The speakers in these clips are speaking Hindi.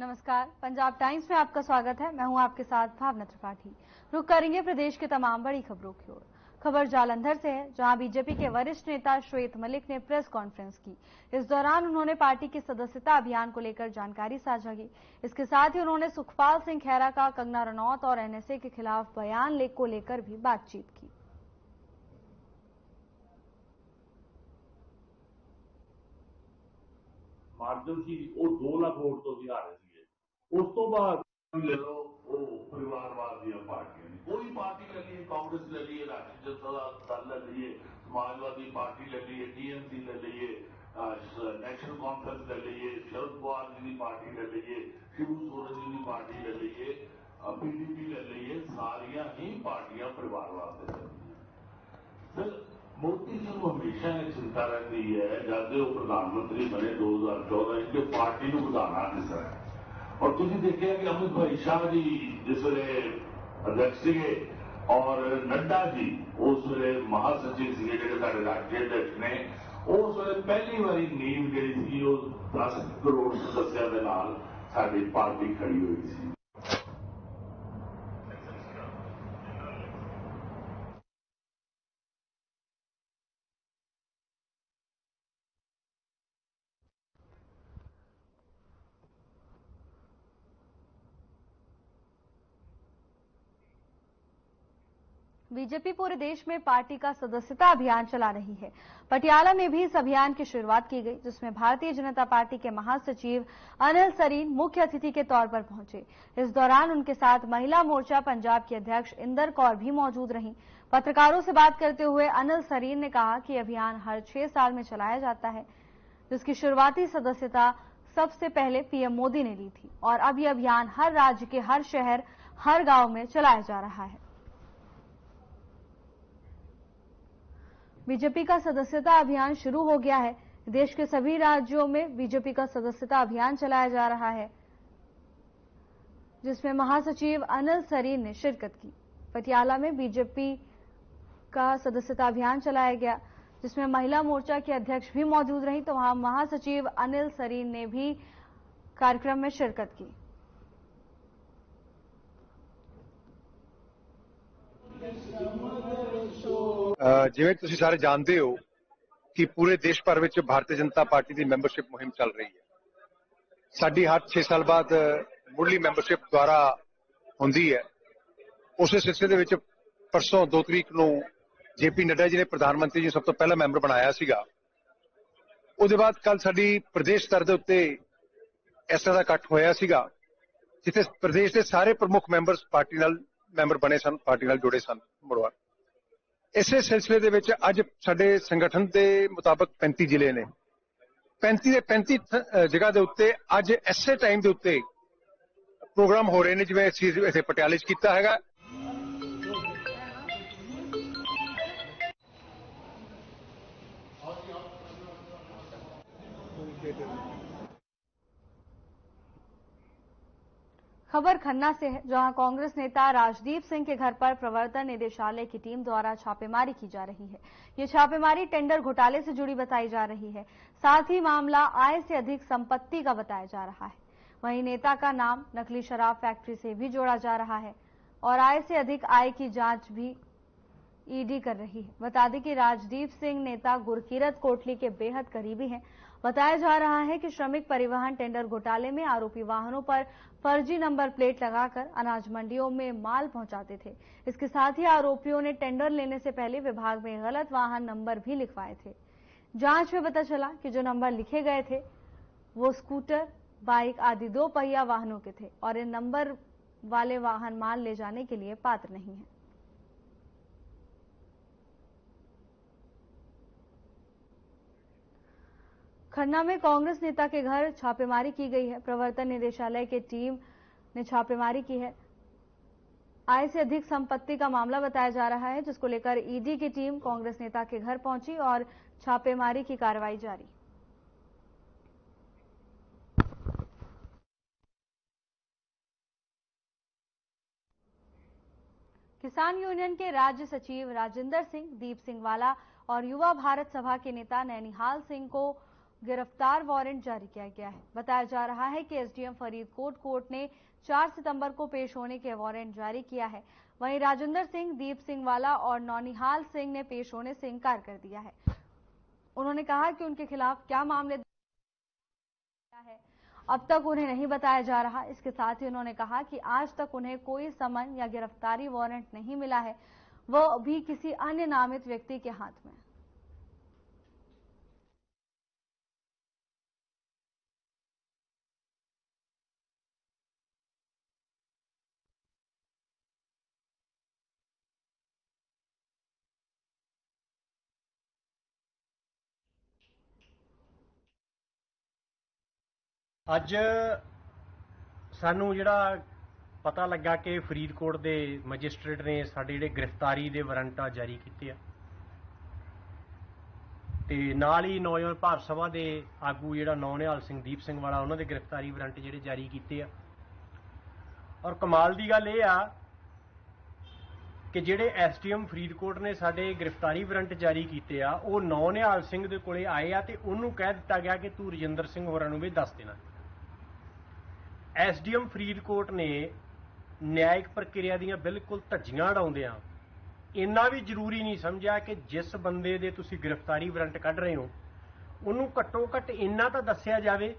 नमस्कार पंजाब टाइम्स में आपका स्वागत है मैं हूं आपके साथ भावना त्रिपाठी रुक करेंगे प्रदेश के तमाम बड़ी खबरों की ओर खबर जालंधर से है जहां बीजेपी के वरिष्ठ नेता श्वेत मलिक ने प्रेस कॉन्फ्रेंस की इस दौरान उन्होंने पार्टी की सदस्यता अभियान को लेकर जानकारी साझा की इसके साथ ही उन्होंने सुखपाल सिंह खैरा का कंगना रनौत और एनएसए के खिलाफ बयान लेख को लेकर भी बातचीत की ਮਾਰਜਨ ਸੀ ਉਹ 2 ਲੱਖ ਵੋਟ ਤੋਂ ਵੀ ਹਾਰੇ ਸੀਗੇ ਉਸ ਤੋਂ ਬਾਅਦ ਲੈ ਲਓ ਉਹ ਪਰਿਵਾਰਵਾਦ ਦੀਆਂ ਪਾਰਟੀਆਂ ਨੇ ਕੋਈ ਪਾਰਟੀ ਲੈ ਲਈਏ ਕਾਂਗਰਸ ਲੈ ਲਈਏ ਰਾਸ਼ਟਰੀ ਜਨਤਾ ਦਲ ਲੈ ਲਈਏ ਸਮਾਜਵਾਦੀ ਪਾਰਟੀ ਲੈ ਲਈਏ टीएमसी ਲੈ ਲਈਏ ਨੈਸ਼ਨਲ ਕਾਨਫਰੰਸ ਲੈ ਲਈਏ ਸ਼ਰਦ ਪਵਾਰ ਜੀ ਦੀ ਪਾਰਟੀ ਲੈ ਲਈਏ ਸ਼ਿਵੂ ਸੋਰੇਨ ਜੀ ਦੀ ਪਾਰਟੀ ਲੈ ਲਈਏ ਪੀਡੀਪੀ ਲੈ ਲਈਏ ਸਾਰੀਆਂ ਹੀ ਪਾਰਟੀਆਂ ਪਰਿਵਾਰਵਾਦ ਦੇ ਸਰ ਮੋਦੀ ਜੀ ਨੂੰ ਹਮੇਸ਼ਾ ਇਹ ਚਿੰਤਾ ਰਹਿੰਦੀ ਹੈ ਜਦ ਦੇ ਉਹ ਪ੍ਰਧਾਨ ਮੰਤਰੀ ਬਣੇ 2014 ਵਿੱਚ ਕਿ ਪਾਰਟੀ ਨੂੰ ਵਧਾਉਣਾ ਕਿਸ ਤਰ੍ਹਾਂ ਹੈ। ਔਰ ਤੁਸੀਂ ਦੇਖਿਆ ਕਿ ਅਮਿਤ ਭਾਈ ਸ਼ਾਹ ਜੀ ਜਿਸ ਵੇਲੇ ਅਧਿਕਸ਼ ਸੀਗੇ ਔਰ ਨੱਡਾ ਜੀ ਉਸ ਵੇਲੇ ਮਹਾਸਚਿਵ ਸੀਗੇ ਜਿਹੜੇ ਸਾਡੇ ਰਾਸ਼ਟਰੀ ਅਧਿਕਸ਼ ਨੇ ਉਸ ਵੇਲੇ ਪਹਿਲੀ ਵਾਰੀ ਨੀਂਵ ਜਿਹੜੀ ਸੀ ਉਹ 10 ਕਰੋੜ ਸਦੱਸਿਆਂ ਦੇ ਨਾਲ ਸਾਡੀ ਪਾਰਟੀ ਖੜੀ ਹੋਈ ਸੀ बीजेपी पूरे देश में पार्टी का सदस्यता अभियान चला रही है। पटियाला में भी इस अभियान की शुरुआत की गई, जिसमें भारतीय जनता पार्टी के महासचिव अनिल सरीन मुख्य अतिथि के तौर पर पहुँचे। इस दौरान उनके साथ महिला मोर्चा पंजाब की अध्यक्ष इंदर कौर भी मौजूद रहीं। पत्रकारों से बात करते हुए अनिल सरीन ने कहा कि अभियान हर छह साल में चलाया जाता है, जिसकी शुरुआती सदस्यता सबसे पहले पीएम मोदी ने ली थी, और अब यह अभियान हर राज्य के हर शहर, हर गाँव में चलाया जा रहा है। बीजेपी का सदस्यता अभियान शुरू हो गया है। देश के सभी राज्यों में बीजेपी का सदस्यता अभियान चलाया जा रहा है, जिसमें महासचिव अनिल सरीन ने शिरकत की। पटियाला में बीजेपी का सदस्यता अभियान चलाया गया, जिसमें महिला मोर्चा की अध्यक्ष भी मौजूद रही तो वहाँ महासचिव अनिल सरीन ने भी कार्यक्रम में शिरकत की। ਜਿਵੇਂ ਤੁਸੀਂ ਸਾਰੇ ਜਾਣਦੇ ਹੋ ਕਿ ਪੂਰੇ ਦੇਸ਼ ਭਰ ਵਿੱਚ ਭਾਰਤੀ ਜਨਤਾ ਪਾਰਟੀ ਦੀ ਮੈਂਬਰਸ਼ਿਪ ਮੁਹਿੰਮ ਚੱਲ ਰਹੀ ਹੈ। ਸਾਡੀ ਹਰ 6 ਸਾਲ ਬਾਅਦ ਮੁੱਢਲੀ ਮੈਂਬਰਸ਼ਿਪ ਦੁਆਰਾ ਹੁੰਦੀ ਹੈ। ਉਸੇ ਸਿਲਸਿਲੇ ਦੇ ਵਿੱਚ ਪਰਸੋਂ 2 ਤਰੀਕ ਨੂੰ ਜੇਪੀ ਨੱਡਾ ਜੀ ਨੇ ਪ੍ਰਧਾਨ ਮੰਤਰੀ ਜੀ ਸਭ ਤੋਂ ਪਹਿਲਾ ਮੈਂਬਰ ਬਣਾਇਆ ਸੀਗਾ। ਉਹਦੇ ਬਾਅਦ ਕੱਲ ਸਾਡੀ ਪ੍ਰਦੇਸ਼ ਸਤਰ ਦੇ ਉੱਤੇ ਇਸ ਤਰ੍ਹਾਂ ਦਾ ਇਕੱਠ ਹੋਇਆ ਸੀਗਾ, ਜਿੱਥੇ ਪ੍ਰਦੇਸ਼ ਦੇ ਸਾਰੇ ਪ੍ਰਮੁੱਖ ਮੈਂਬਰਸ ਪਾਰਟੀ ਨਾਲ ਮੈਂਬਰ ਬਣੇ ਸਨ, ਪਾਰਟੀ ਨਾਲ ਜੁੜੇ ਸਨ, ਮੁੜਵਾ। ਇਸੇ ਸਿਲਸਿਲੇ ਦੇ ਵਿੱਚ ਅੱਜ ਸਾਡੇ ਸੰਗਠਨ ਦੇ ਮੁਤਾਬਕ 35 ਜ਼ਿਲ੍ਹੇ ਨੇ। 35 ਦੇ 35 ਜਗ੍ਹਾ ਦੇ ਉੱਤੇ ਅੱਜ ਐਸੇ ਟਾਈਮ ਦੇ ਉੱਤੇ ਪ੍ਰੋਗਰਾਮ ਹੋ ਰਹੇ ਨੇ, ਜਿਵੇਂ ਅਸੀਂ ਇੱਥੇ ਪਟਿਆਲੇ 'ਚ ਕੀਤਾ ਹੈਗਾ। खबर खन्ना से है, जहाँ कांग्रेस नेता राजदीप सिंह के घर पर प्रवर्तन निदेशालय की टीम द्वारा छापेमारी की जा रही है। ये छापेमारी टेंडर घोटाले से जुड़ी बताई जा रही है। साथ ही मामला आय से अधिक संपत्ति का बताया जा रहा है। वहीं नेता का नाम नकली शराब फैक्ट्री से भी जोड़ा जा रहा है और आय से अधिक आय की जाँच भी ईडी कर रही है। बता दें कि राजदीप सिंह नेता गुरकीरत कोटली के बेहद करीबी हैं। बताया जा रहा है कि श्रमिक परिवहन टेंडर घोटाले में आरोपी वाहनों पर फर्जी नंबर प्लेट लगाकर अनाज मंडियों में माल पहुंचाते थे। इसके साथ ही आरोपियों ने टेंडर लेने से पहले विभाग में गलत वाहन नंबर भी लिखवाए थे। जाँच में पता चला कि जो नंबर लिखे गए थे, वो स्कूटर, बाइक आदि दो पहिया वाहनों के थे और इन नंबर वाले वाहन माल ले जाने के लिए पात्र नहीं है। खन्ना में कांग्रेस नेता के घर छापेमारी की गई है। प्रवर्तन निदेशालय की टीम ने छापेमारी की है। आय से अधिक संपत्ति का मामला बताया जा रहा है, जिसको लेकर ईडी की टीम कांग्रेस नेता के घर पहुँची और छापेमारी की कार्रवाई जारी। किसान यूनियन के राज्य सचिव राजेंद्र सिंह, दीप सिंह वाला और युवा भारत सभा के नेता नैनिहाल सिंह को गिरफ़्तार वारंट जारी किया गया है। बताया जा रहा है कि एसडीएम फरीदकोट कोर्ट ने 4 सितंबर को पेश होने के वारंट जारी किया है। वहीं राजेंद्र सिंह, दीप सिंह वाला और नौनिहाल सिंह ने पेश होने से इंकार कर दिया है। उन्होंने कहा कि उनके खिलाफ क्या मामले है, अब तक उन्हें नहीं बताया जा रहा। इसके साथ ही उन्होंने कहा कि आज तक उन्हें कोई समन या गिरफ्तारी वारंट नहीं मिला है। वो भी किसी अन्य नामित व्यक्ति के हाथ में ਅੱਜ ਸਾਨੂੰ ਜਿਹੜਾ ਪਤਾ ਲੱਗਾ ਕਿ ਫਰੀਦਕੋਟ ਦੇ ਮੈਜਿਸਟ੍ਰੇਟ ਨੇ ਸਾਡੇ ਜਿਹੜੇ ਗ੍ਰਿਫਤਾਰੀ ਦੇ ਵਾਰੰਟ ਜਾਰੀ ਕੀਤੇ ਆ। ਤੇ ਨਾਲ ਹੀ ਨੌਜਵਾਨ ਭਾਰਤ ਸਭਾ ਦੇ ਆਗੂ ਜਿਹੜਾ ਨੌਨਿਹਾਲ ਸਿੰਘ ਦੀਪ ਸਿੰਘ ਵਾਲਾ, ਉਹਨਾਂ ਦੇ ਗ੍ਰਿਫਤਾਰੀ ਵਾਰੰਟ ਜਿਹੜੇ ਜਾਰੀ ਕੀਤੇ ਆ। ਔਰ ਕਮਾਲ ਦੀ ਗੱਲ ਇਹ ਆ ਕਿ ਜਿਹੜੇ ਐਸਟੀਐਮ ਫਰੀਦਕੋਟ ਨੇ ਸਾਡੇ ਗ੍ਰਿਫਤਾਰੀ ਵਾਰੰਟ ਜਾਰੀ ਕੀਤੇ ਆ, ਉਹ ਨੌਨਿਹਾਲ ਸਿੰਘ ਦੇ ਕੋਲੇ ਆਏ ਆ ਤੇ ਉਹਨੂੰ ਕਹਿ ਦਿੱਤਾ ਗਿਆ ਕਿ ਤੂੰ ਰਜਿੰਦਰ ਸਿੰਘ ਹੋਰਾਂ ਨੂੰ ਵੀ ਦੱਸ ਦੇਣਾ। ਐਸਡੀਐਮ ਫਰੀਦਕੋਟ ਨੇ ਨਿਆਇਕ ਪ੍ਰਕਿਰਿਆ ਦੀਆਂ ਬਿਲਕੁਲ ਧੱਜੀਆਂ ਉਡਾਉਂਦਿਆਂ ਇੰਨਾ ਵੀ ਜ਼ਰੂਰੀ ਨਹੀਂ ਸਮਝਿਆ ਕਿ ਜਿਸ ਬੰਦੇ ਦੇ ਤੁਸੀਂ ਗ੍ਰਿਫਤਾਰੀ ਵਾਰੰਟ ਕੱਢ ਰਹੇ ਹੋ ਉਹਨੂੰ ਘੱਟੋ ਘੱਟ ਇੰਨਾ ਤਾਂ ਦੱਸਿਆ ਜਾਵੇ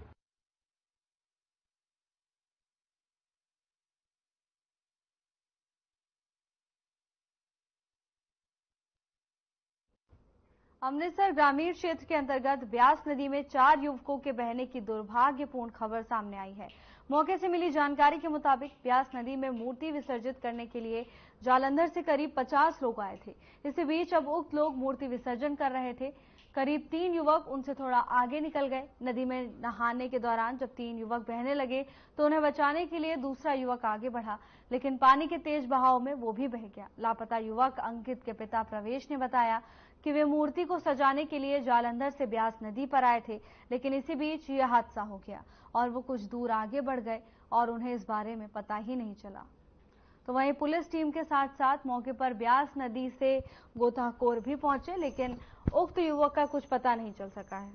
अमृतसर ग्रामीण क्षेत्र के अंतर्गत ब्यास नदी में चार युवकों के बहने की दुर्भाग्यपूर्ण खबर सामने आई है मौके से मिली जानकारी के मुताबिक ब्यास नदी में मूर्ति विसर्जित करने के लिए जालंधर से करीब 50 लोग आए थे। इसी बीच अब उक्त लोग मूर्ति विसर्जन कर रहे थे। करीब तीन युवक उनसे थोड़ा आगे निकल गए। नदी में नहाने के दौरान जब तीन युवक बहने लगे तो उन्हें बचाने के लिए दूसरा युवक आगे बढ़ा, लेकिन पानी के तेज बहाव में वो भी बह गया। लापता युवक अंकित के पिता प्रवेश ने बताया कि वे मूर्ति को सजाने के लिए जालंधर से ब्यास नदी पर आए थे, लेकिन इसी बीच यह हादसा हो गया और वो कुछ दूर आगे बढ़ गए और उन्हें इस बारे में पता ही नहीं चला। तो वहीं पुलिस टीम के साथ साथ मौके पर ब्यास नदी से गोताखोर भी पहुँचे, लेकिन उक्त युवक का कुछ पता नहीं चल सका है।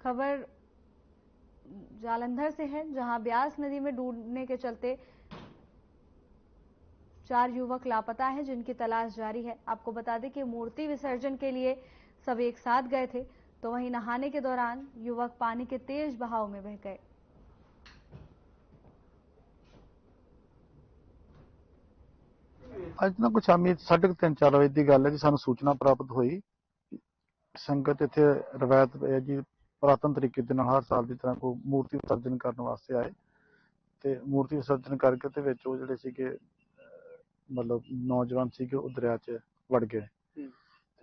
खबर जालंधर से है, जहाँ ब्यास नदी में डूबने के चलते चार युवक लापता हैं जिनकी तलाश जारी है आपको बता दें कि मूर्ति विसर्जन के लिए सब एक साथ गए थे तो वहीं नहाने के दौरान युवक पानी के तेज बहाव में बह गए ਅੱਜ ਨਾ ਕੁਛ ਸ਼ਾਮੀ 3:30 4 ਵਜੇ ਦੀ ਗੱਲ ਹੈ ਜੀ ਸਾਨੂੰ ਸੂਚਨਾ ਪ੍ਰਾਪਤ ਹੋਈ ਸੰਗਤ ਇੱਥੇ ਰਵਾਇਤ ਹੈ ਜੀ ਪੁਰਾਤਨ ਤਰੀਕੇ ਦੇ ਨਾਲ ਹਰ ਸਾਲ ਦੀ ਤਰ੍ਹਾਂ ਕੋ ਮੂਰਤੀ ਵਿਸਰਜਨ ਕਰਨ ਵਾਸਤੇ ਆਏ ਤੇ ਮੂਰਤੀ ਵਿਸਰਜਨ ਕਰਕੇ ਤੇ ਵਿੱਚ ਉਹ ਜਿਹੜੇ ਸੀਗੇ ਅਹ, ਮਤਲਬ ਨੌਜਵਾਨ ਸੀਗੇ ਉਹ ਦਰਿਆ 'ਚ ਵੜ ਗਏ।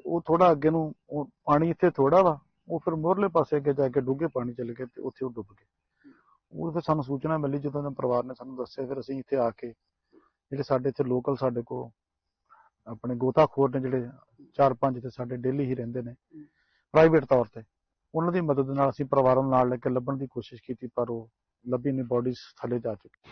ਉਹ ਥੋੜਾ ਅੱਗੇ ਨੂੰ ਉਹ ਪਾਣੀ ਇੱਥੇ ਥੋੜਾ ਵਾ ਉਹ ਫਿਰ ਮੋਰਲੇ ਪਾਸੇ ਅੱਗੇ ਜਾ ਕੇ ਡੂੰਘੇ ਪਾਣੀ ਚਲੇ ਗਏ ਤੇ ਉੱਥੇ ਉਹ ਡੁੱਬ ਗਏ। ਉਹ ਫਿਰ ਸਾਨੂੰ ਸੂਚਨਾ ਮਿਲੀ ਜਦੋਂ ਇਹਨਾਂ ਪਰਿਵਾਰ ਨੇ ਸਾਨੂੰ ਦੱਸਿਆ ਫਿਰ ਅਸੀਂ ਇੱਥੇ ਆ ਕੇ ਜਿਹੜੇ ਸਾਡੇ ਇੱਥੇ ਲੋਕਲ ਸਾਡੇ ਕੋ ਆਪਣੇ ਗੋਤਾਖੋਰ ਨੇ ਜਿਹੜੇ ਚਾਰ ਪੰਜ ਤੇ ਸਾਡੇ ਡੇਲੀ ਹੀ ਰਹਿੰਦੇ ਨੇ ਪ੍ਰਾਈਵੇਟ ਤੌਰ ਤੇ ਉਹਨਾਂ ਦੀ ਮਦਦ ਨਾਲ ਅਸੀਂ ਪਰਿਵਾਰਾਂ ਨਾਲ ਲੈ ਕੇ ਲੱਭਣ ਦੀ ਕੋਸ਼ਿਸ਼ ਕੀਤੀ ਪਰ ਉਹ ਲੱਭੀ ਨਹੀਂ ਬੋਡੀਜ਼ ਥੱਲੇ ਜਾ ਚੁੱਕੀ।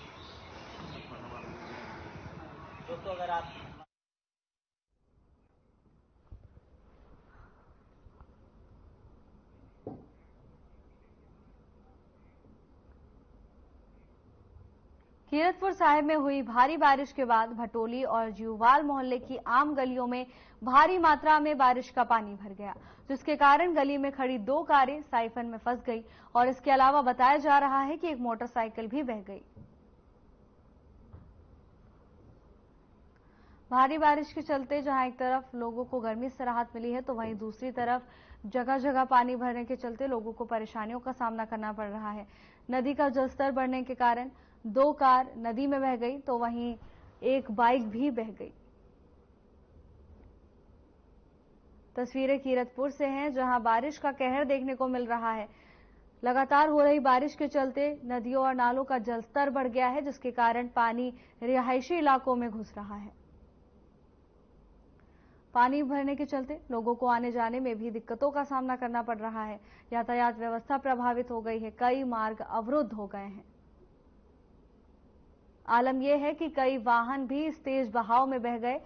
कीरतपुर साहिब में हुई भारी बारिश के बाद भटोली और जीववाल मोहल्ले की आम गलियों में भारी मात्रा में बारिश का पानी भर गया जिसके कारण गली में खड़ी दो कारें साइफन में फंस गई और इसके अलावा बताया जा रहा है कि एक मोटरसाइकिल भी बह गई। भारी बारिश के चलते जहाँ एक तरफ़ लोगों को गर्मी से राहत मिली है तो वहीं दूसरी तरफ़ जगह जगह पानी भरने के चलते लोगों को परेशानियों का सामना करना पड़ रहा है। नदी का जलस्तर बढ़ने के कारण दो कार नदी में बह गई तो वहीं एक बाइक भी बह गई। तस्वीरें कीरतपुर से हैं, जहाँ बारिश का कहर देखने को मिल रहा है। लगातार हो रही बारिश के चलते नदियों और नालों का जलस्तर बढ़ गया है, जिसके कारण पानी रिहायशी इलाकों में घुस रहा है। पानी भरने के चलते लोगों को आने जाने में भी दिक्कतों का सामना करना पड़ रहा है। यातायात व्यवस्था प्रभावित हो गई है, कई मार्ग अवरुद्ध हो गए हैं। आलम यह है कि कई वाहन भी इस तेज बहाव में बह गए।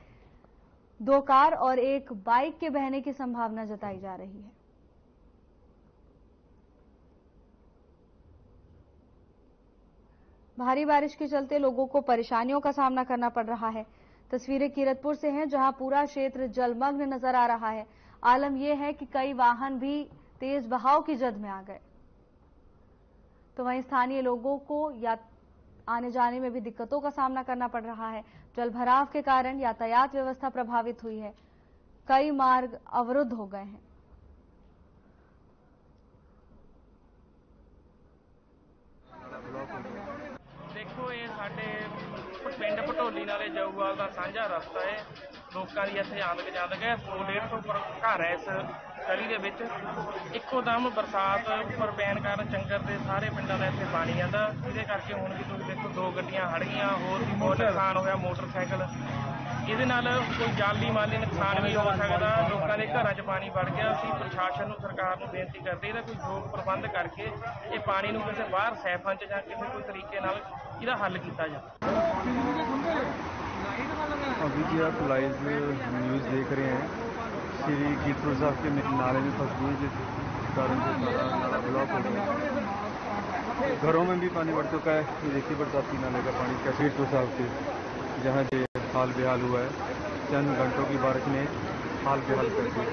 दो कार और एक बाइक के बहने की संभावना जताई जा रही है। भारी बारिश के चलते लोगों को परेशानियों का सामना करना पड़ रहा है। तस्वीरें कीरतपुर से हैं, जहाँ पूरा क्षेत्र जलमग्न नज़र आ रहा है। आलम यह है कि कई वाहन भी तेज बहाव की जद में आ गए। तो वहीं स्थानीय लोगों को या आने जाने में भी दिक्कतों का सामना करना पड़ रहा है जल भराव के कारण यातायात व्यवस्था प्रभावित हुई है कई मार्ग अवरुद्ध हो गए हैं ਦੇਖੋ ਇਹ ਸਾਡੇ ਪਿੰਡ ਭਟੋਲੀ ਨਾਲੇ ਜਾਊਵਾਲ ਦਾ ਸਾਂਝਾ ਰਸਤਾ ਹੈ ਲੋਕਾਂ ਦੀ ਇੱਥੇ ਆਮਦ ਜਾਂਦ ਹੈ। 100 150 ਉੱਪਰ ਘਰ ਹੈ ਇਸ ਗਲੀ ਦੇ ਵਿੱਚ। ਇੱਕੋ ਦਮ ਬਰਸਾਤ ਉੱਪਰ ਪੈਣ ਕਾਰਨ ਚੰਗਰ ਦੇ ਸਾਰੇ ਪਿੰਡਾਂ ਦਾ ਇੱਥੇ ਪਾਣੀ ਆਂਦਾ ਜਿਹਦੇ ਕਰਕੇ ਹੁਣ ਵੀ ਤੁਸੀਂ ਦੇਖੋ ਦੋ ਗੱਡੀਆਂ ਹੜ ਗਈਆਂ ਹੋਰ ਵੀ ਬਹੁਤ ਨੁਕਸਾਨ ਹੋਇਆ ਮੋਟਰਸਾਈਕਲ। ਇਹਦੇ ਨਾਲ ਕੋਈ ਜਾਨੀ ਮਾਲੀ ਨੁਕਸਾਨ ਵੀ ਹੋ ਸਕਦਾ। ਲੋਕਾਂ ਦੇ ਘਰਾਂ 'ਚ ਪਾਣੀ ਵੜ ਗਿਆ। ਅਸੀਂ ਪ੍ਰਸ਼ਾਸਨ ਨੂੰ ਸਰਕਾਰ ਨੂੰ ਬੇਨਤੀ ਕਰਦੇ ਇਹਦਾ ਕੋਈ ਯੋਗ ਪ੍ਰਬੰਧ ਕਰਕੇ ਇਹ ਪਾਣੀ ਨੂੰ ਕਿਸੇ ਬਾਹਰ ਸੈਫਾਂ 'ਚ ਜਾਂ ਕਿਸੇ ਕੋਈ ਤਰੀਕੇ ਨਾਲ ਇਹਦਾ ਹੱਲ ਕੀਤਾ ਜਾਵੇ। अभी जी आप लाइव न्यूज़ देख रहे हैं, श्री कीरपुर साहब के नाले में फंस गई जिस कारण से नाला ब्लॉक हो गया। घरों में भी पानी बढ़ चुका है, ये देखिए बरसाती नाले का पानी क्या कीरपुर साहब के, जहाँ ये हाल बेहाल हुआ है, चंद घंटों की बारिश ने हाल बेहाल कर दिया।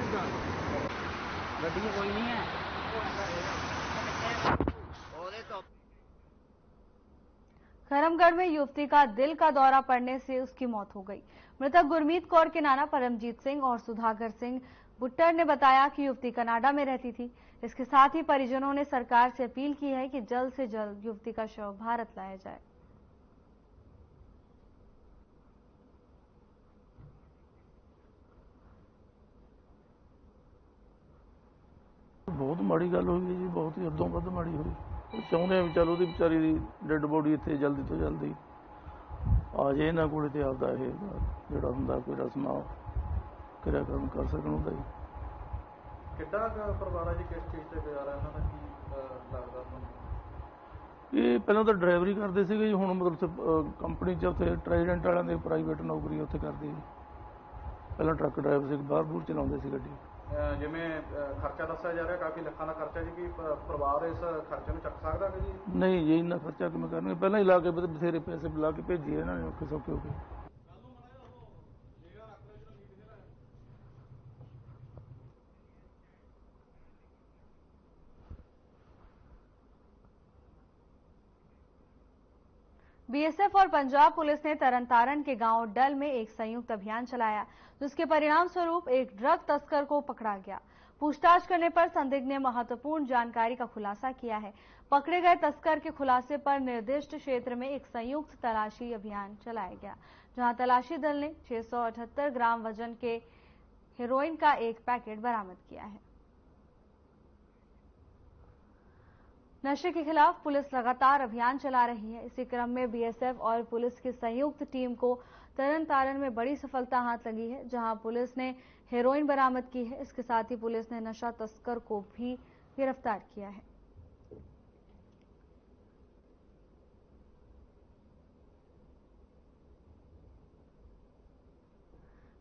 खैरमगढ़ में युवती का दिल का दौरा पड़ने से उसकी मौत हो गई। मृतक गुरमीत कौर के नाना परमजीत सिंह और सुधाकर सिंह बुट्टर ने बताया कि युवती कनाडा में रहती थी। इसके साथ ही परिजनों ने सरकार से अपील की है कि जल्द से जल्द युवती का शव भारत लाया जाए। बहुत माड़ी गल हुई जी, बहुत ही अदों बद माड़ी हुई ਚਾਹੁੰਦੇ ਆ ਵੀ ਚਲ ਉਹਦੀ ਵਿਚਾਰੀ ਦੀ ਡੈੱਡ ਬੋਡੀ ਇੱਥੇ ਜਲਦੀ ਤੋਂ ਜਲਦੀ ਆ ਜੇ ਇਹਨਾਂ ਕੋਲੇ ਤੇ ਆਪਦਾ ਇਹ ਜਿਹੜਾ ਹੁੰਦਾ ਕੋਈ ਰਸਮਾਂ ਕਿਰਿਆ ਕਰਮ ਕਰ ਸਕਣ ਉਹਦਾ ਜੀ ਕਿੱਡਾ ਪਰਿਵਾਰ ਹੈ ਜੀ ਕਿਸ ਚੀਜ਼ ਤੇ ਗੁਜ਼ਾਰਾ ਇਹਨਾਂ ਦਾ ਕੀ ਲੱਗਦਾ ਤੁਹਾਨੂੰ? ਇਹ ਪਹਿਲਾਂ ਤਾਂ ਡਰਾਈਵਰੀ ਕਰਦੇ ਸੀਗੇ ਜੀ ਹੁਣ ਮਤਲਬ ਕੰਪਨੀ 'ਚ ਉੱਥੇ ਟ੍ਰਾਈਡੈਂਟ ਵਾਲਿਆਂ ਦੇ ਪ੍ਰਾਈਵੇਟ ਨੌਕਰੀ ਉੱਥੇ ਕਰਦੇ ਜੀ। ਪਹਿਲਾਂ ਟਰੱਕ ਡਰਾਈਵਰ ਸੀ ਬਾਹਰ ਬੂਰ ਚਲਾਉਂਦੇ ਸੀ ਗੱਡੀ। ਜਿਵੇਂ ਖਰਚਾ ਦੱਸਿਆ ਜਾ ਰਿਹਾ, ਕਾਫੀ ਲੱਖਾਂ ਦਾ ਖਰਚਾ ਜੀ, ਕੀ ਪਰਿਵਾਰ ਇਸ ਖਰਚੇ ਨੂੰ ਚੱਕ ਸਕਦਾ ਹੈ ਜੀ? ਨਹੀਂ ਜੀ, ਇੰਨਾ ਖਰਚਾ ਕਿਵੇਂ ਕਰਨਗੇ? ਪਹਿਲਾਂ ਹੀ ਲਾ ਕੇ ਬਥੇਰੇ ਪੈਸੇ ਬੁਲਾ ਕੇ ਭੇਜੀਏ ਇਹਨਾਂ ਨੇ ਔਖੇ ਸੌਖੇ ਹੋ ਕੇ। बीएसएफ और पंजाब पुलिस ने तरनतारन के गाँव डल में एक संयुक्त अभियान चलाया, जिसके परिणाम स्वरूप एक ड्रग तस्कर को पकड़ा गया। पूछताछ करने पर संदिग्ध ने महत्वपूर्ण जानकारी का खुलासा किया है। पकड़े गए तस्कर के खुलासे पर निर्दिष्ट क्षेत्र में एक संयुक्त तलाशी अभियान चलाया गया, जहाँ तलाशी दल ने 678 ग्राम वज़न के हेरोइन का एक पैकेट बरामद किया है। नशे के खिलाफ पुलिस लगातार अभियान चला रही है। इसी क्रम में बीएसएफ और पुलिस की संयुक्त टीम को तरन तारन में बड़ी सफलता हाथ लगी है, जहाँ पुलिस ने हेरोइन बरामद की है। इसके साथ ही पुलिस ने नशा तस्कर को भी गिरफ़्तार किया है।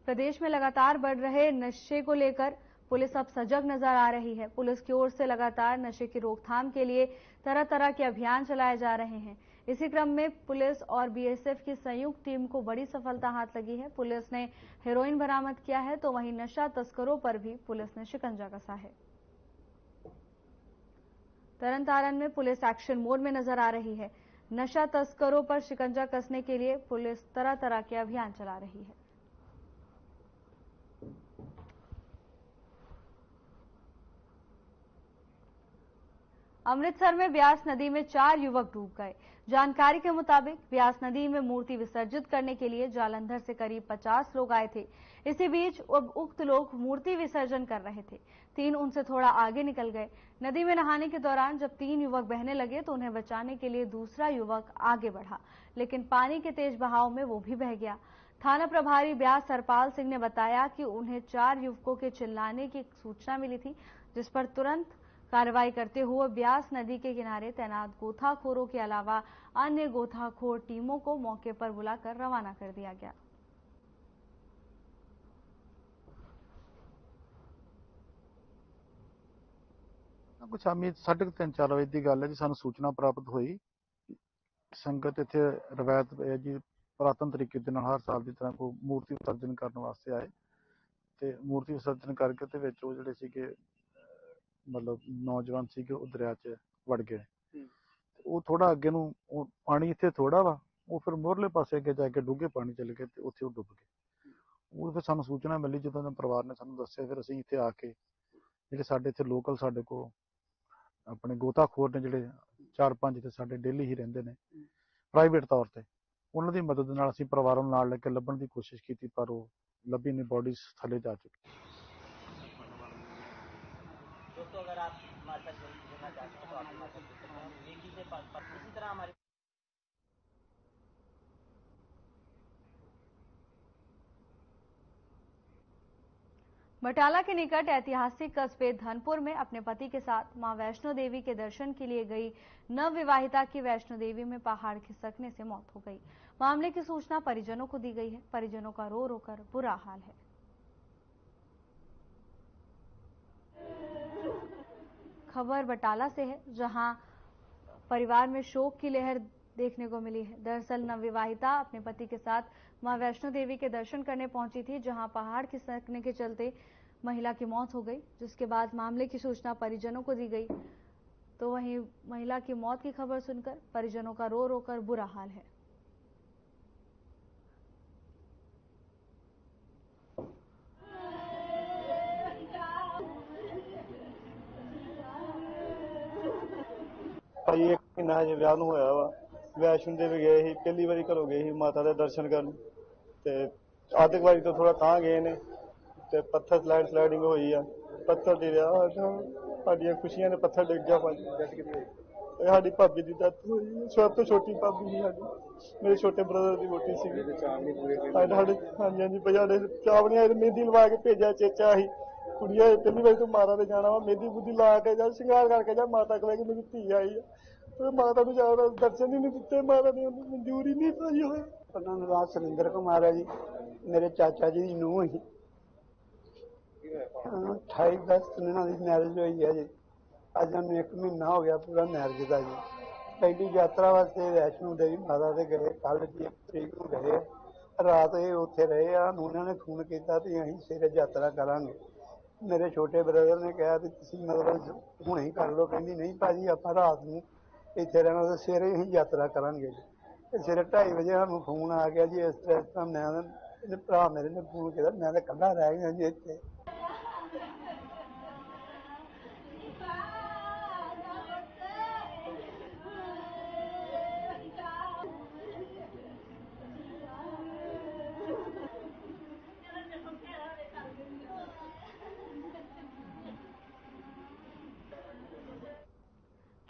प्रदेश में लगातार बढ़ रहे नशे को लेकर पुलिस अब सजग नज़र आ रही है। पुलिस की ओर से लगातार नशे की रोकथाम के लिए तरह तरह के अभियान चलाए जा रहे हैं। इसी क्रम में पुलिस और बीएसएफ की संयुक्त टीम को बड़ी सफलता हाथ लगी है। पुलिस ने हेरोइन बरामद किया है तो वहीं नशा तस्करों पर भी पुलिस ने शिकंजा कसा है। तरन तारन में पुलिस एक्शन मोड में नज़र आ रही है। नशा तस्करों पर शिकंजा कसने के लिए पुलिस तरह तरह के अभियान चला रही है। अमृतसर में ब्यास नदी में चार युवक डूब गए। जानकारी के मुताबिक ब्यास नदी में मूर्ति विसर्जित करने के लिए जालंधर से करीब 50 लोग आए थे। इसी बीच अब उक्त लोग मूर्ति विसर्जन कर रहे थे। तीन उनसे थोड़ा आगे निकल गए। नदी में नहाने के दौरान जब तीन युवक बहने लगे तो उन्हें बचाने के लिए दूसरा युवक आगे बढ़ा, लेकिन पानी के तेज बहाव में वो भी बह गया। थाना प्रभारी ब्यास सरपाल सिंह ने बताया कि उन्हें चार युवकों के चिल्लाने की सूचना मिली थी, जिस पर तुरंत कार्रवाई करते हुए ब्यास नदी के किनारे तैनात गोथाखोरों के अलावा अन्य गोथाखोर टीमों को मौके पर बुलाकर रवाना कर दिया गया। हाँ, कुछ अमी साढ़े तीन चार बजे की गल है जी सू सूचना प्राप्त हुई। संगत इतने रवायत जी, पुरातन तरीके हर साल की तरह को मूर्ति विसर्जन करने वास्ते आए तो मूर्ति विसर्जन करके जो ਮਤਲਬ ਨੌਜਵਾਨ ਸੀਗੇ ਉਹ ਦਰਿਆ 'ਚ ਵੜ ਗਏ। ਉਹ ਥੋੜਾ ਅੱਗੇ ਨੂੰ ਉਹ ਪਾਣੀ ਇੱਥੇ ਥੋੜਾ ਵਾ ਉਹ ਫਿਰ ਮੋਰਲੇ ਪਾਸੇ ਅੱਗੇ ਜਾ ਕੇ ਡੂੰਘੇ ਪਾਣੀ ਚਲੇ ਗਏ ਤੇ ਉੱਥੇ ਉਹ ਡੁੱਬ ਗਏ। ਉਹ ਫਿਰ ਸਾਨੂੰ ਸੂਚਨਾ ਮਿਲੀ ਜਦੋਂ ਦੇ ਪਰਿਵਾਰ ਨੇ ਸਾਨੂੰ ਦੱਸਿਆ ਫਿਰ ਅਸੀਂ ਇੱਥੇ ਆ ਕੇ ਜਿਹੜੇ ਸਾਡੇ ਇੱਥੇ ਲੋਕਲ ਸਾਡੇ ਕੋਲ ਆਪਣੇ ਗੋਤਾਖੋਰ ਨੇ ਜਿਹੜੇ ਚਾਰ ਪੰਜ ਤੇ ਸਾਡੇ ਡੇਲੀ ਹੀ ਰਹਿੰਦੇ ਨੇ ਪ੍ਰਾਈਵੇਟ ਤੌਰ ਤੇ ਉਹਨਾਂ ਦੀ ਮਦਦ ਨਾਲ ਅਸੀਂ ਪਰਿਵਾਰਾਂ ਨੂੰ ਨਾਲ ਲੈ ਕੇ ਲੱਭਣ ਦੀ ਕੋਸ਼ਿਸ਼ ਕੀਤੀ ਪਰ ਉਹ ਲੱਭੀ ਨਹੀਂ ਬੋਡੀਜ਼ ਥੱਲੇ ਜਾ ਚੁੱਕੀ। दोस्तों अगर आप चाहते हैं तो आप से इसी तरह हमारे बटाला के निकट ऐतिहासिक कस्बे धनपुर में अपने पति के साथ माँ वैष्णो देवी के दर्शन के लिए गई नव विवाहिता की वैष्णो देवी में पहाड़ खिसकने से मौत हो गई। मामले की सूचना परिजनों को दी गई है। परिजनों का रो रोकर बुरा हाल है। खबर बटाला से है, जहाँ परिवार में शोक की लहर देखने को मिली है। दरअसल नवविवाहिता अपने पति के साथ माँ वैष्णो देवी के दर्शन करने पहुँची थी, जहाँ पहाड़ खिसकने के चलते महिला की मौत हो गई, जिसके बाद मामले की सूचना परिजनों को दी गई। तो वहीं महिला की मौत की खबर सुनकर परिजनों का रो रो कर बुरा हाल है। ਭਾਈ ਇੱਕ ਮਹੀਨਾ ਹਜੇ ਵਿਆਹ ਨੂੰ ਹੋਇਆ ਵਾ। ਵੈਸ਼ਨੋ ਦੇਵੀ ਗਏ ਸੀ ਪਹਿਲੀ ਵਾਰੀ ਘਰੋਂ ਗਏ ਸੀ ਮਾਤਾ ਦੇ ਦਰਸ਼ਨ ਕਰਨ। ਤੇ ਆਧਿਕ ਵਾਰੀ ਤੋਂ ਥੋੜਾ ਤਾਂ ਗਏ ਨੇ ਤੇ ਪੱਥਰ ਸਲਾਈਡ ਸਲਾਈਡਿੰਗ ਹੋਈ ਆ। ਪੱਥਰ ਦੀ ਰਿਹਾ ਸਾਡੀਆਂ ਖੁਸ਼ੀਆਂ ਦੇ ਪੱਥਰ ਡਿੱਗ ਗਿਆ ਇਹ ਸਾਡੀ ਭਾਬੀ ਦੀ ਡੈਥ ਹੋਈ ਸਭ ਤੋਂ ਛੋਟੀ ਭਾਬੀ ਸੀ ਸਾਡੀ। ਮੇਰੇ ਛੋਟੇ ਬ੍ਰਦਰ ਦੀ ਵੋਟੀ ਸੀਗੀ। ਸਾਡੇ ਹਾਂਜੀ ਹਾਂਜੀ ਭਈ ਸਾਡੇ ਚਾਵਣੀਆਂ ਮਹਿੰਦੀ ਲਵਾ ਕੇ ਭੇਜਿਆ ਚੇਚਾ ਸੀ। ਕੁੜੀਆਂ ਪਹਿਲੀ ਵਾਰੀ ਤੋਂ ਮਾਤਾ ਦੇ ਜਾਣਾ ਵਾ, ਮੇਦੀ ਬੁੱਧੀ ਲਾ ਕੇ ਜਾ, ਸ਼ਿੰਗਾਰ ਕਰਕੇ ਜਾ, ਮਾਤਾ ਕੋਲ ਕਿ ਮੇਰੀ ਧੀ ਆਈ ਆ। ਤੇ ਮਾਤਾ ਨੂੰ ਜਾ ਦਰਸ਼ਨ ਹੀ ਨਹੀਂ ਦਿੱਤੇ, ਮਾਤਾ ਨੇ ਉਹਨੂੰ ਮਨਜ਼ੂਰ ਨਹੀਂ ਪਾਈ ਹੋਇਆ ਉਹਨਾਂ ਦਾ ਨਾਮ ਸੁਰਿੰਦਰ ਕੁਮਾਰ ਹੈ ਜੀ, ਮੇਰੇ ਚਾਚਾ ਜੀ ਦੀ ਨੂੰਹ ਸੀ। 28 ਅਗਸਤ ਨੂੰ ਇਹਨਾਂ ਦੀ ਮੈਰਿਜ ਹੋਈ ਹੈ ਜੀ। ਅੱਜ ਨੂੰ ਇੱਕ ਮਹੀਨਾ ਹੋ ਗਿਆ ਪੂਰਾ ਮੈਰਿਜ ਦਾ ਜੀ। ਪਹਿਲੀ ਯਾਤਰਾ ਵਾਸਤੇ ਵੈਸ਼ਨੋ ਦੇਵੀ ਮਾਤਾ ਦੇ ਗਏ ਕੱਲ ਦੀ ਤਰੀਕ ਨੂੰ ਗਏ ਆ। ਰਾਤ ਇਹ ਉੱਥੇ ਰਹੇ ਆ ਉਹਨਾਂ ਨੇ ਫੋਨ ਕੀਤਾ ਤੇ ਅਸੀਂ ਸਵੇਰੇ ਯਾਤਰਾ ਕਰਾਂਗੇ। ਮੇਰੇ ਛੋਟੇ ਬ੍ਰਦਰ ਨੇ ਕਿਹਾ ਵੀ ਤੁਸੀਂ ਮਤਲਬ ਹੁਣੇ ਹੀ ਕਰ ਲਓ। ਕਹਿੰਦੀ, ਨਹੀਂ ਭਾਜੀ, ਆਪਾਂ ਰਾਤ ਨੂੰ ਇੱਥੇ ਰਹਿਣਾ ਤੇ ਸਵੇਰੇ ਹੀ ਯਾਤਰਾ ਕਰਾਂਗੇ। ਜੀ ਤੇ ਸਵੇਰੇ 2:30 ਵਜੇ ਸਾਨੂੰ ਫੋਨ ਆ ਗਿਆ ਜੀ, ਇਸ ਤਰ੍ਹਾਂ ਇਸ ਤਰ੍ਹਾਂ ਮੈਂ ਇਹਦੇ ਭਰਾ ਮੇਰੇ ਨੇ ਫੋਨ ਕੀਤਾ, ਮੈਂ ਤਾਂ ਇਕੱਲਾ ਰਹਿ ਗਿਆ ਜੀ ਇੱਥੇ।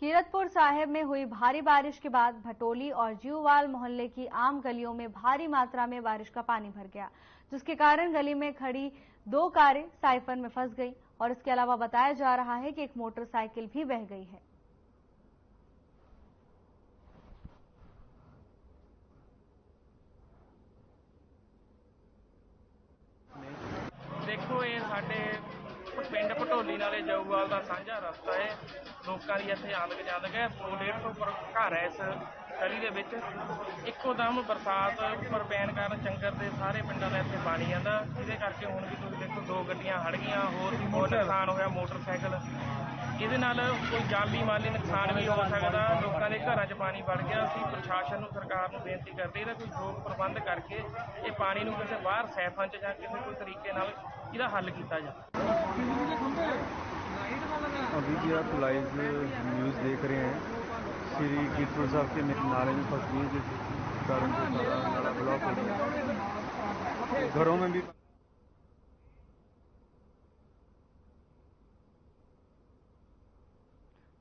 कीरतपुर साहिब में हुई भारी बारिश के बाद भटोली और जीववाल मोहल्ले की आम गलियों में भारी मात्रा में बारिश का पानी भर गया जिसके कारण गली में खड़ी दो कारें साइफन में फंस गई और इसके अलावा बताया जा रहा है कि एक मोटरसाइकिल भी बह गई है ਦੇਖੋ ਇਹ ਸਾਡੇ ਪਿੰਡ ਭਟੋਲੀ ਨਾਲੇ ਜਊਵਾਲ ਦਾ ਸਾਂਝਾ ਰਸਤਾ ਹੈ ਲੋਕਾਂ ਦੀ ਇੱਥੇ ਆਮਦ ਜਾਂਦਕ ਹੈ 100 150 ਉੱਪਰ ਘਰ ਹੈ ਇਸ ਗਲੀ ਦੇ ਵਿੱਚ। ਇੱਕੋ ਦਮ ਬਰਸਾਤ ਉੱਪਰ ਪੈਣ ਕਾਰਨ ਚੰਗਰ ਦੇ ਸਾਰੇ ਪਿੰਡਾਂ ਦਾ ਇੱਥੇ ਪਾਣੀ ਆਂਦਾ ਜਿਹਦੇ ਕਰਕੇ ਹੁਣ ਵੀ ਤੁਸੀਂ ਦੇਖੋ ਦੋ ਗੱਡੀਆਂ ਹੜ ਗਈਆਂ ਹੋਰ ਵੀ ਬਹੁਤ ਨੁਕਸਾਨ ਹੋਇਆ ਮੋਟਰਸਾਈਕਲ। ਇਹਦੇ ਨਾਲ ਕੋਈ ਜਾਨੀ ਮਾਲੀ ਨੁਕਸਾਨ ਵੀ ਹੋ ਸਕਦਾ। ਲੋਕਾਂ ਦੇ ਘਰਾਂ 'ਚ ਪਾਣੀ ਵੜ ਗਿਆ। ਅਸੀਂ ਪ੍ਰਸ਼ਾਸਨ ਨੂੰ ਸਰਕਾਰ ਨੂੰ ਬੇਨਤੀ ਕਰਦੇ ਇਹਦਾ ਕੋਈ ਯੋਗ ਪ੍ਰਬੰਧ ਕਰਕੇ ਇਹ ਪਾਣੀ ਨੂੰ ਕਿਸੇ ਬਾਹਰ ਸੈਫਾਂ 'ਚ ਜਾਂ ਕਿਸੇ ਕੋਈ ਤਰੀਕੇ ਨਾਲ ਇਹਦਾ ਹੱਲ ਕੀਤਾ ਜਾਵੇ। अभी भी आप लाइव न्यूज़ देख रहे हैं। श्री कीरपुर साहब के नाले में फंस गई जिस कारण से सारा नाला ब्लॉक हो गया। घरों में भी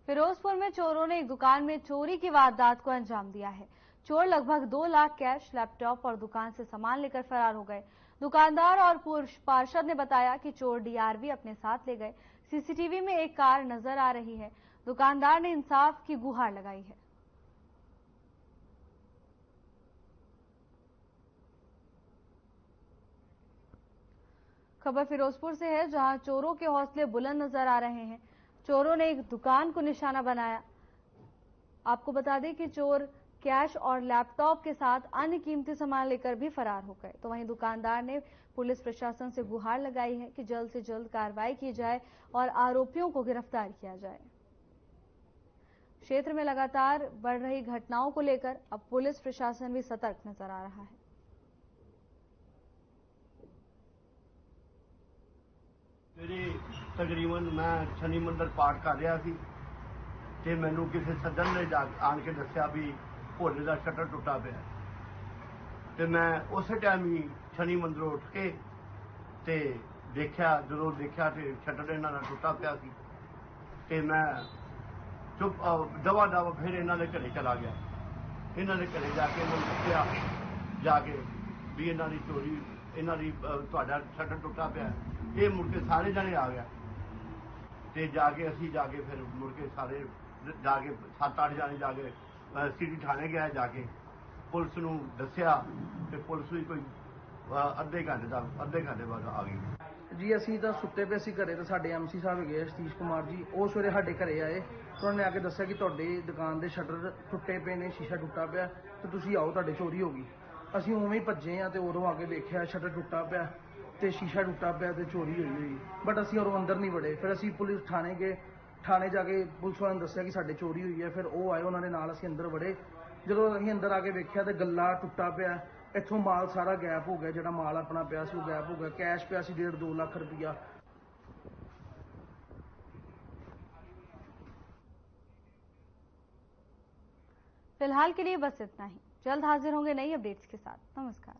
फिरोजपुर में चोरों ने एक दुकान में चोरी की वारदात को अंजाम दिया है। चोर लगभग दो लाख कैश, लैपटॉप और दुकान से सामान लेकर फरार हो गए। दुकानदार और पुरुष पार्षद ने बताया कि चोर डीआरवी अपने साथ ले गए। सीसीटीवी में एक कार नज़र आ रही है। दुकानदार ने इंसाफ की गुहार लगाई है। खबर फिरोजपुर से है, जहाँ चोरों के हौसले बुलंद नज़र आ रहे हैं। चोरों ने एक दुकान को निशाना बनाया। आपको बता दें कि चोर कैश और लैपटॉप के साथ अन्य कीमती सामान लेकर भी फरार हो गए तो वहीं दुकानदार ने पुलिस प्रशासन से गुहार लगाई है कि जल्द से जल्द कार्रवाई की जाए और आरोपियों को गिरफ्तार किया जाए क्षेत्र में लगातार बढ़ रही घटनाओं को लेकर अब पुलिस प्रशासन भी सतर्क नजर आ रहा है ਸਵੇਰੇ ਤਕਰੀਬਨ ਮੈਂ ਸ਼ਨੀ ਮੰਦਰ ਪਾਠ ਕਰ ਰਿਹਾ ਸੀ ਤੇ ਮੈਨੂੰ ਕਿਸੇ ਸੱਜਣ ਨੇ ਜਾ ਆਣ ਕੇ ਦੱਸਿਆ ਵੀ ਭੋਲੇ ਦਾ ਸ਼ਟਰ ਟੁੱਟਾ ਪਿਆ। ਤੇ ਮੈਂ ਉਸੇ ਟਾਈਮ ਹੀ ਸ਼ਨੀ ਮੰਦਰੋਂ ਉੱਠ ਕੇ ਤੇ ਦੇਖਿਆ, ਜਦੋਂ ਦੇਖਿਆ ਤੇ ਸ਼ਟਰ ਇਹਨਾਂ ਦਾ ਟੁੱਟਾ ਪਿਆ ਸੀ। ਤੇ ਮੈਂ ਚੁੱਪ ਦਵਾ ਦਵਾ ਫਿਰ ਇਹਨਾਂ ਦੇ ਘਰੇ ਚਲਾ ਗਿਆ। ਇਹਨਾਂ ਦੇ ਘਰੇ ਜਾ ਕੇ ਮੈਨੂੰ ਦੱਸਿਆ ਜਾ ਕੇ ਵੀ ਇਹਨਾਂ ਦੀ ਚੋਰੀ, ਇਹਨਾਂ ਦੀ ਤੁਹਾਡਾ ਸ਼ਟਰ ਟੁੱਟਾ ਪਿਆ। ਇਹ ਮੁੜ ਕੇ ਸਾਰੇ ਜਣੇ ਆ ਗਿਆ ਤੇ ਜਾ ਕੇ ਅਸੀਂ ਜਾ ਕੇ ਫਿਰ ਮੁੜ ਕੇ ਸਾਰੇ ਜਾ ਕੇ ਸੱਤ ਅੱਠ ਜਣੇ ਜਾ ਕੇ ਸਿਟੀ ਥਾਣੇ ਗਿਆ ਜਾ ਕੇ ਪੁਲਿਸ ਨੂੰ ਦੱਸਿਆ ਤੇ ਪੁਲਿਸ ਵੀ ਕੋਈ ਅਹ, ਅੱਧੇ ਘੰਟੇ ਦਾ ਅੱਧੇ ਘੰਟੇ ਬਾਅਦ ਆ ਗਈ। ਜੀ ਅਸੀਂ ਤਾਂ ਸੁੱਤੇ ਪਏ ਸੀ ਘਰੇ ਤੇ ਸਾਡੇ ਐਮਸੀ ਸਾਹਿਬ ਹੈਗੇ ਸਤੀਸ਼ ਕੁਮਾਰ ਜੀ ਉਹ ਸਵੇਰੇ ਸਾਡੇ ਘਰੇ ਆਏ। ਤੇ ਉਹਨਾਂ ਨੇ ਆ ਕੇ ਦੱਸਿਆ ਕਿ ਤੁਹਾਡੀ ਦੁਕਾਨ ਦੇ ਸ਼ਟਰ ਟੁੱਟੇ ਪਏ ਨੇ ਸ਼ੀਸ਼ਾ ਟੁੱਟਾ ਪਿਆ ਤੇ ਤੁਸੀਂ ਆਓ ਤੁਹਾਡੇ ਚੋਰੀ ਹੋ ਗਈ। ਅਸੀਂ ਉਵੇਂ ਹੀ ਭੱਜੇ ਆ ਤੇ ਉਦੋਂ ਆ ਕੇ ਵੇਖਿਆ ਸ਼ਟਰ ਟੁੱਟਾ ਪਿਆ ਤੇ ਸ਼ੀਸ਼ਾ ਟੁੱਟਾ ਪਿਆ ਤੇ ਚੋਰੀ ਹੋਈ ਹੋਈ। ਬਟ ਅਸੀਂ ਉਦੋਂ ਅੰਦਰ ਨਹੀਂ ਵੜੇ। ਫਿਰ ਅਸੀਂ ਪੁਲਿਸ ਥਾਣੇ ਗਏ ਥਾਣੇ ਜਾ ਕੇ ਪੁਲਿਸ ਵਾਲਿਆਂ ਨੇ ਦੱਸਿਆ ਕਿ ਸਾਡੇ ਚੋਰੀ ਹੋਈ ਹੈ ਫਿਰ ਉਹ ਆਏ ਉਹਨਾਂ ਦੇ ਨਾਲ ਅਸੀਂ ਅੰਦਰ ਵੜੇ ਜਦੋਂ ਅਸੀਂ ਅੰਦਰ ਆ ਕੇ ਵੇਖਿਆ ਤੇ ਗੱਲਾ ਟੁੱਟਾ ਪਿਆ ਇੱਥੋਂ ਮਾਲ ਸਾਰਾ ਗੈਪ ਹੋ ਗਿਆ ਜਿਹੜਾ ਮਾਲ ਆਪਣਾ ਪਿਆ ਸੀ ਉਹ ਗੈਪ ਹੋ ਗਿਆ ਕੈਸ਼ ਪਿਆ ਸੀ 1.5 2 ਲੱਖ ਰੁਪਇਆ फिलहाल के लिए बस इतना ही जल्द हाजिर होंगे नई अपडेट्स के साथ नमस्कार